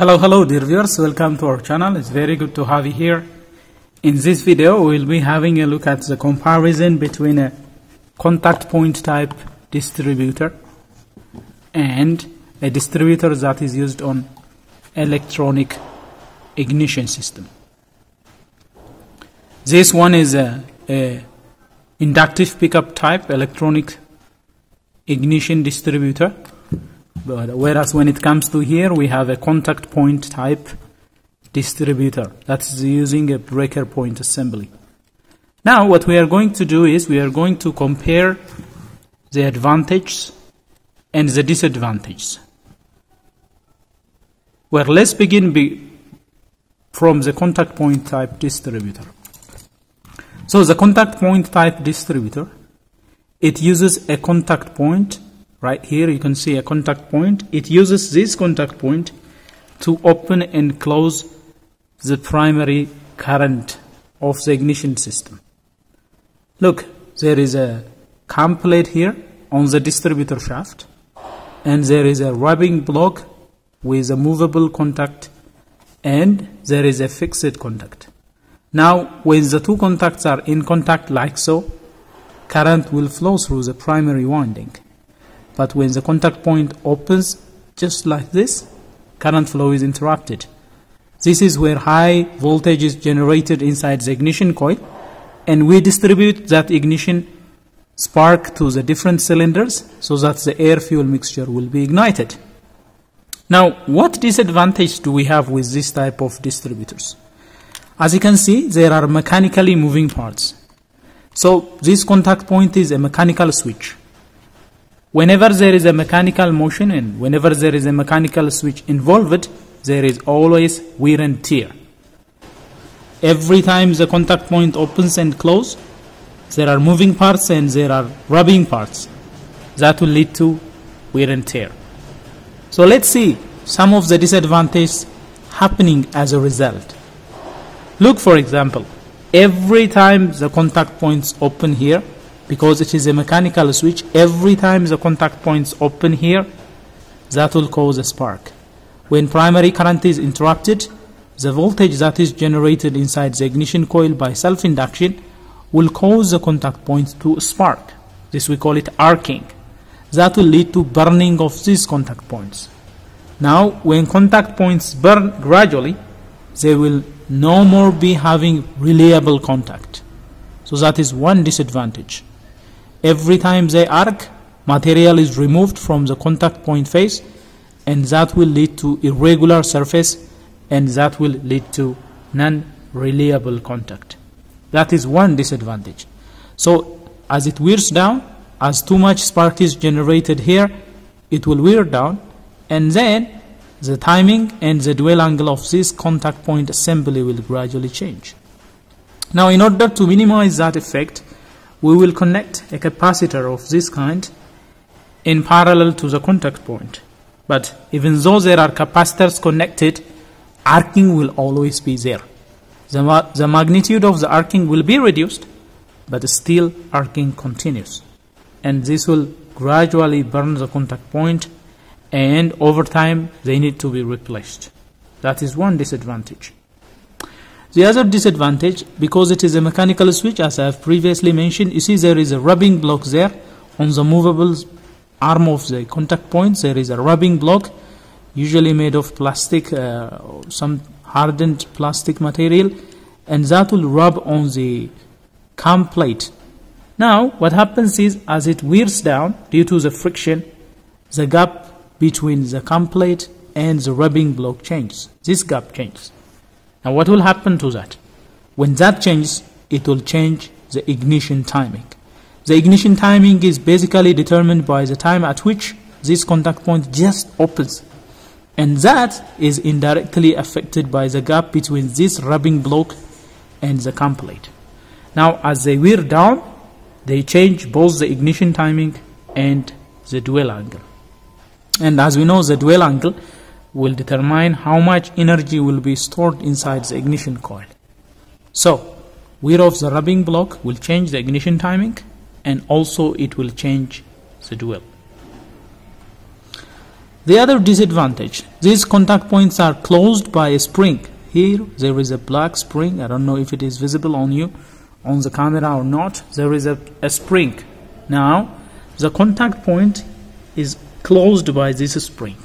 Hello, hello, dear viewers. Welcome to our channel. It's very good to have you here. In this video, we'll be having a look at the comparison between a contact point type distributor and a distributor that is used on electronic ignition system. This one is a, a inductive pickup type electronic ignition distributor but whereas when it comes to here we have a contact point type distributor. That's using a breaker point assembly. Now what we are going to do is we are going to compare the advantages and the disadvantages. Well let's begin be from the contact point type distributor. So the contact point type distributor it uses a contact point right here you can see a contact point. It uses this contact point to open and close the primary current of the ignition system. Look there is a cam plate here on the distributor shaft and there is a rubbing block with a movable contact and there is a fixed contact. Now when the two contacts are in contact like so current will flow through the primary winding but when the contact point opens just like this, current flow is interrupted. This is where high voltage is generated inside the ignition coil and we distribute that ignition spark to the different cylinders so that the air fuel mixture will be ignited. Now, what disadvantage do we have with this type of distributors? As you can see, there are mechanically moving parts. So, this contact point is a mechanical switch. Whenever there is a mechanical motion and whenever there is a mechanical switch involved, there is always wear and tear. Every time the contact point opens and closes, there are moving parts and there are rubbing parts. That will lead to wear and tear. So let's see some of the disadvantages happening as a result. Look, for example, every time the contact points open here, because it is a mechanical switch every time the contact points open here that will cause a spark. When primary current is interrupted the voltage that is generated inside the ignition coil by self-induction will cause the contact points to spark. This we call it arcing. That will lead to burning of these contact points. Now when contact points burn gradually they will no more be having reliable contact. So that is one disadvantage Every time they arc, material is removed from the contact point face and that will lead to irregular surface and that will lead to non-reliable contact. That is one disadvantage. So as it wears down, as too much spark is generated here, it will wear down and then the timing and the dwell angle of this contact point assembly will gradually change. Now in order to minimize that effect, we will connect a capacitor of this kind in parallel to the contact point. But even though there are capacitors connected, arcing will always be there. The, ma the magnitude of the arcing will be reduced, but still arcing continues. And this will gradually burn the contact point and over time they need to be replaced. That is one disadvantage. The other disadvantage, because it is a mechanical switch, as I have previously mentioned, you see there is a rubbing block there on the movable arm of the contact point. There is a rubbing block, usually made of plastic, uh, some hardened plastic material, and that will rub on the cam plate. Now, what happens is, as it wears down due to the friction, the gap between the cam plate and the rubbing block changes. This gap changes. Now what will happen to that? When that changes, it will change the ignition timing. The ignition timing is basically determined by the time at which this contact point just opens. And that is indirectly affected by the gap between this rubbing block and the cam plate. Now as they wear down, they change both the ignition timing and the dwell angle. And as we know, the dwell angle will determine how much energy will be stored inside the ignition coil. So, wear of the rubbing block will change the ignition timing and also it will change the dwell. The other disadvantage, these contact points are closed by a spring. Here there is a black spring, I don't know if it is visible on you, on the camera or not. There is a, a spring. Now, the contact point is closed by this spring.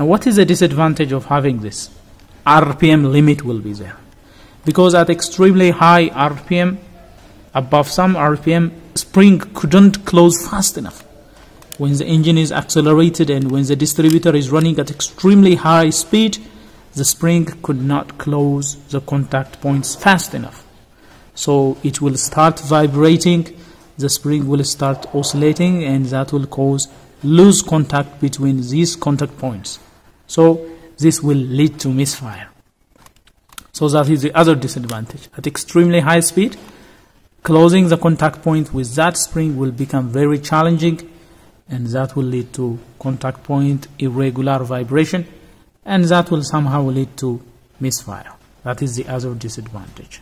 Now what is the disadvantage of having this? RPM limit will be there. Because at extremely high RPM, above some RPM, spring couldn't close fast enough. When the engine is accelerated and when the distributor is running at extremely high speed, the spring could not close the contact points fast enough. So it will start vibrating, the spring will start oscillating and that will cause loose contact between these contact points. So this will lead to misfire. So that is the other disadvantage. At extremely high speed, closing the contact point with that spring will become very challenging and that will lead to contact point irregular vibration and that will somehow lead to misfire. That is the other disadvantage.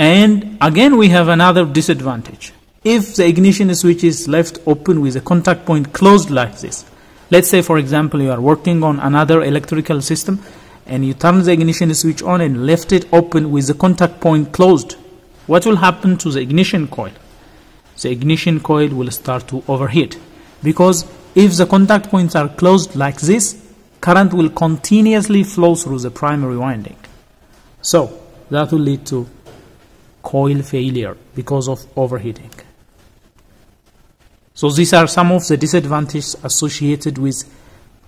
And again we have another disadvantage. If the ignition switch is left open with the contact point closed like this, let's say for example you are working on another electrical system and you turn the ignition switch on and left it open with the contact point closed, what will happen to the ignition coil? The ignition coil will start to overheat because if the contact points are closed like this, current will continuously flow through the primary winding. So that will lead to coil failure because of overheating. So these are some of the disadvantages associated with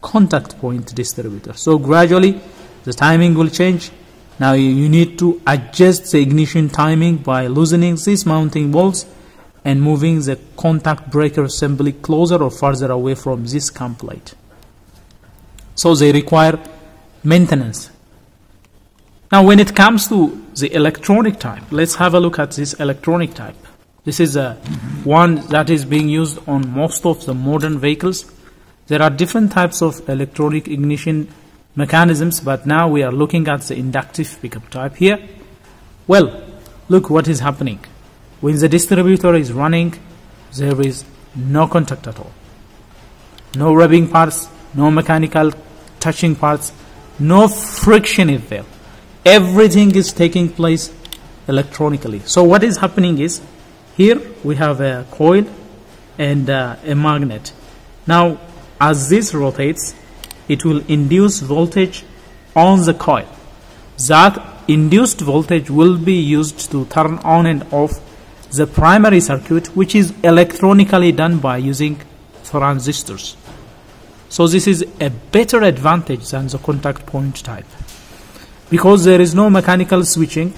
contact point distributor. So gradually the timing will change. Now you need to adjust the ignition timing by loosening these mounting bolts and moving the contact breaker assembly closer or further away from this cam plate. So they require maintenance. Now when it comes to the electronic type, let's have a look at this electronic type. This is a one that is being used on most of the modern vehicles. There are different types of electronic ignition mechanisms, but now we are looking at the inductive pickup type here. Well, look what is happening. When the distributor is running, there is no contact at all. No rubbing parts, no mechanical touching parts, no friction is there. Everything is taking place electronically. So what is happening is here we have a coil and uh, a magnet. Now, as this rotates, it will induce voltage on the coil. That induced voltage will be used to turn on and off the primary circuit, which is electronically done by using transistors. So this is a better advantage than the contact point type. Because there is no mechanical switching,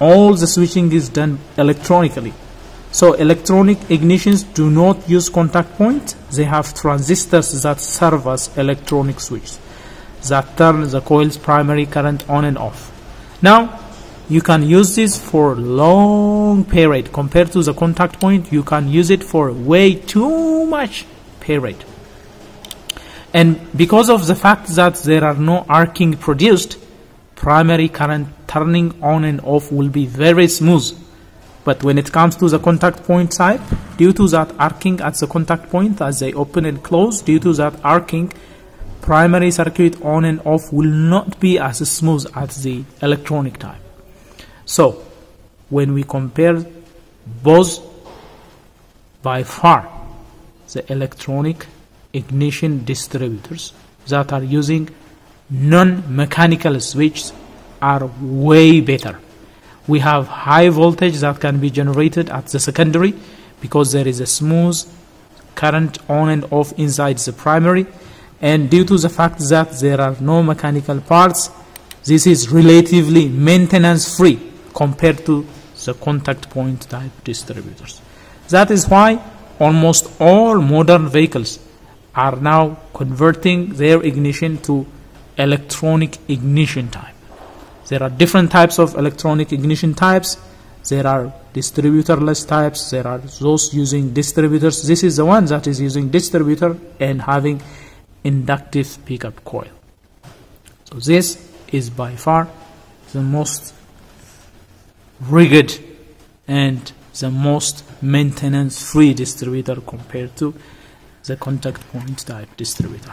all the switching is done electronically. So electronic ignitions do not use contact point. They have transistors that serve as electronic switches that turn the coil's primary current on and off. Now, you can use this for long period compared to the contact point. You can use it for way too much period. And because of the fact that there are no arcing produced, primary current turning on and off will be very smooth but when it comes to the contact point type, due to that arcing at the contact point as they open and close, due to that arcing, primary circuit on and off will not be as smooth as the electronic type. So, when we compare both, by far, the electronic ignition distributors that are using non-mechanical switches are way better we have high voltage that can be generated at the secondary because there is a smooth current on and off inside the primary. And due to the fact that there are no mechanical parts this is relatively maintenance free compared to the contact point type distributors. That is why almost all modern vehicles are now converting their ignition to electronic ignition type there are different types of electronic ignition types. There are distributorless types. There are those using distributors. This is the one that is using distributor and having inductive pickup coil. So this is by far the most rigid and the most maintenance free distributor compared to the contact point type distributor.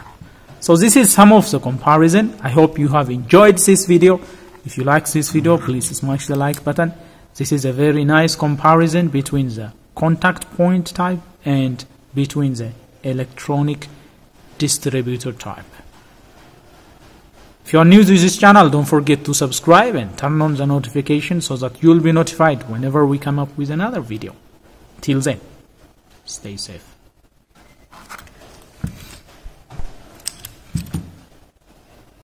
So this is some of the comparison. I hope you have enjoyed this video. If you like this video, please smash the like button. This is a very nice comparison between the contact point type and between the electronic distributor type. If you are new to this channel, don't forget to subscribe and turn on the notification so that you'll be notified whenever we come up with another video. Till then, stay safe.